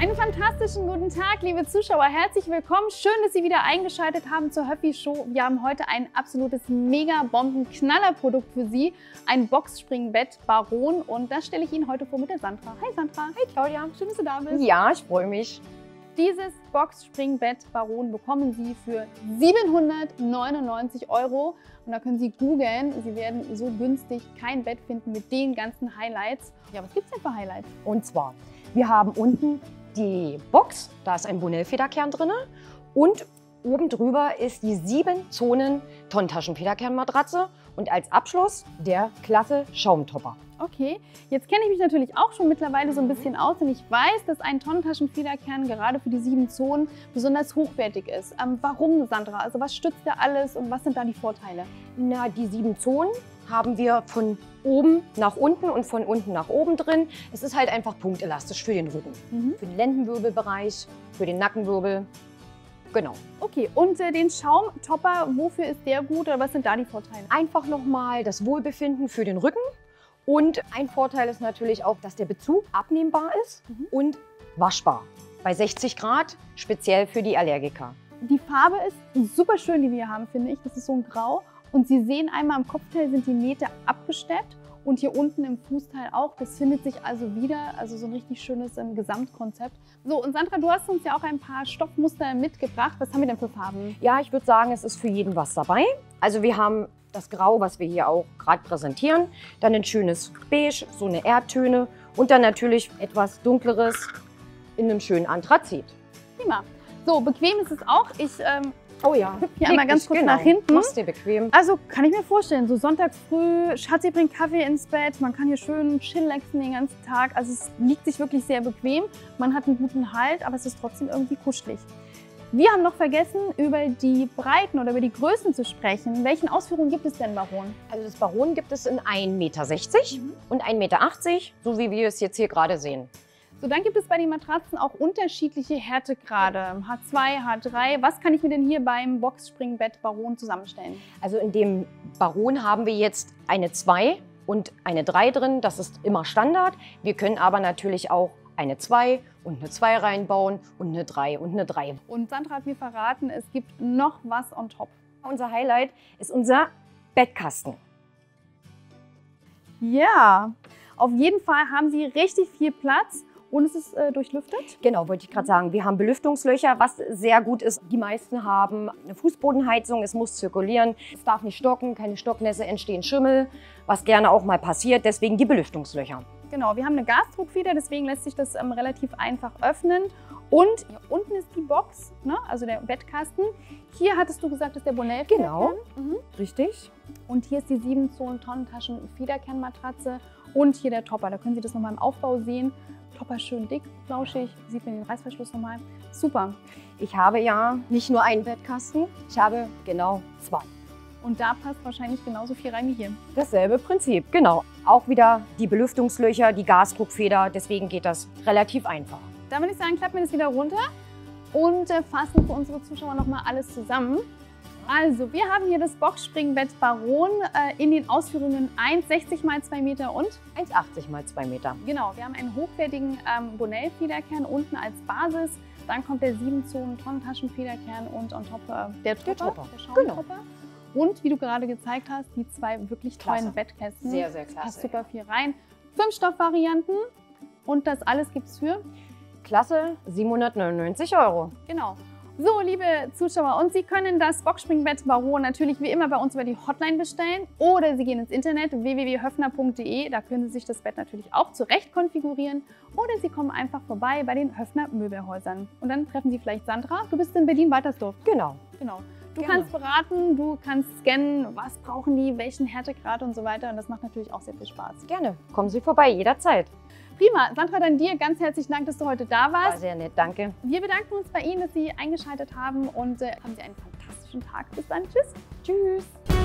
Einen fantastischen guten Tag, liebe Zuschauer. Herzlich willkommen. Schön, dass Sie wieder eingeschaltet haben zur Höffi Show. Wir haben heute ein absolutes Mega-Bomben-Knaller-Produkt für Sie. Ein Boxspringbett Baron. Und das stelle ich Ihnen heute vor mit der Sandra. Hi Sandra. Hi Claudia. Schön, dass du da bist. Ja, ich freue mich. Dieses Boxspringbett Baron bekommen Sie für 799 Euro. Und da können Sie googeln. Sie werden so günstig kein Bett finden mit den ganzen Highlights. Ja, was gibt es denn für Highlights? Und zwar, wir haben unten die Box, da ist ein Bonell-Federkern drin und oben drüber ist die 7 Zonen Tonntaschen-Federkernmatratze und als Abschluss der klasse Schaumtopper. Okay, jetzt kenne ich mich natürlich auch schon mittlerweile so ein bisschen aus und ich weiß, dass ein Tonnentaschenfederkern gerade für die sieben Zonen besonders hochwertig ist. Ähm, warum, Sandra? Also was stützt da alles und was sind da die Vorteile? Na, die sieben Zonen haben wir von oben nach unten und von unten nach oben drin. Es ist halt einfach punktelastisch für den Rücken, mhm. für den Lendenwirbelbereich, für den Nackenwirbel. Genau. Okay, und äh, den Schaumtopper, wofür ist der gut oder was sind da die Vorteile? Einfach nochmal das Wohlbefinden für den Rücken. Und ein Vorteil ist natürlich auch, dass der Bezug abnehmbar ist mhm. und waschbar. Bei 60 Grad, speziell für die Allergiker. Die Farbe ist super schön, die wir hier haben, finde ich. Das ist so ein Grau. Und Sie sehen einmal am Kopfteil sind die Nähte abgesteppt und hier unten im Fußteil auch. Das findet sich also wieder, also so ein richtig schönes ähm, Gesamtkonzept. So, und Sandra, du hast uns ja auch ein paar Stoffmuster mitgebracht. Was haben wir denn für Farben? Ja, ich würde sagen, es ist für jeden was dabei. Also wir haben das Grau, was wir hier auch gerade präsentieren. Dann ein schönes Beige, so eine Erdtöne und dann natürlich etwas dunkleres in einem schönen Anthrazit. Prima. So, bequem ist es auch. Ich ähm, Oh ja. Hier einmal ganz kurz genau. nach hinten. Mach's dir bequem. Also kann ich mir vorstellen, so sonntags früh, Schatzi bringt Kaffee ins Bett, man kann hier schön chillaxen den ganzen Tag. Also es liegt sich wirklich sehr bequem. Man hat einen guten Halt, aber es ist trotzdem irgendwie kuschelig. Wir haben noch vergessen, über die Breiten oder über die Größen zu sprechen. Welchen Ausführungen gibt es denn Baron? Also das Baron gibt es in 1,60 Meter mhm. und 1,80 Meter, so wie wir es jetzt hier gerade sehen. So, dann gibt es bei den Matratzen auch unterschiedliche Härtegrade. H2, H3. Was kann ich mir denn hier beim Boxspringbett Baron zusammenstellen? Also in dem Baron haben wir jetzt eine 2 und eine 3 drin. Das ist immer Standard. Wir können aber natürlich auch eine 2 und eine 2 reinbauen und eine 3 und eine 3. Und Sandra hat mir verraten, es gibt noch was on top. Unser Highlight ist unser Bettkasten. Ja, auf jeden Fall haben Sie richtig viel Platz und es ist äh, durchlüftet? Genau, wollte ich gerade sagen. Wir haben Belüftungslöcher, was sehr gut ist. Die meisten haben eine Fußbodenheizung, es muss zirkulieren. Es darf nicht stocken, keine Stocknässe, entstehen Schimmel, was gerne auch mal passiert. Deswegen die Belüftungslöcher. Genau, wir haben eine Gasdruckfeder, deswegen lässt sich das ähm, relativ einfach öffnen. Und hier unten ist die Box, ne? also der Bettkasten. Hier hattest du gesagt, ist der Bonell. Genau, mhm. richtig. Und hier ist die 7 Zonen Tonnen Taschen Federkernmatratze und hier der Topper. Da können Sie das nochmal im Aufbau sehen. Topper schön dick, flauschig, sieht man den Reißverschluss nochmal. Super. Ich habe ja nicht nur einen Bettkasten, ich habe genau zwei. Und da passt wahrscheinlich genauso viel rein wie hier. Dasselbe Prinzip, genau. Auch wieder die Belüftungslöcher, die Gasdruckfeder, deswegen geht das relativ einfach. Dann würde ich sagen, klappen wir das wieder runter und äh, fassen für unsere Zuschauer nochmal alles zusammen. Also, wir haben hier das Boxspringbett Baron äh, in den Ausführungen 1,60 x 2 Meter und 1,80 x 2 Meter. Genau, wir haben einen hochwertigen ähm, Bonell-Federkern unten als Basis. Dann kommt der 7 Zonen Tonnentaschen-Federkern und on top äh, der Topper, der, Topper. der. Genau. Und wie du gerade gezeigt hast, die zwei wirklich klasse. tollen Bettkästen. Sehr, sehr klasse. Passt super viel rein. Fünf Stoffvarianten und das alles gibt es für? Klasse, 799 Euro. Genau. So, liebe Zuschauer, und Sie können das Boxspringbett Baron natürlich wie immer bei uns über die Hotline bestellen oder Sie gehen ins Internet www.höfner.de. Da können Sie sich das Bett natürlich auch zurecht konfigurieren oder Sie kommen einfach vorbei bei den Höfner Möbelhäusern. Und dann treffen Sie vielleicht Sandra. Du bist in Berlin-Waltersdorf. Genau. Genau. Du Gerne. kannst beraten, du kannst scannen, was brauchen die, welchen Härtegrad und so weiter. Und das macht natürlich auch sehr viel Spaß. Gerne. Kommen Sie vorbei, jederzeit. Prima. Sandra, dann dir ganz herzlichen Dank, dass du heute da warst. War sehr nett, danke. Wir bedanken uns bei Ihnen, dass Sie eingeschaltet haben und äh, haben Sie einen fantastischen Tag. Bis dann. Tschüss. Tschüss.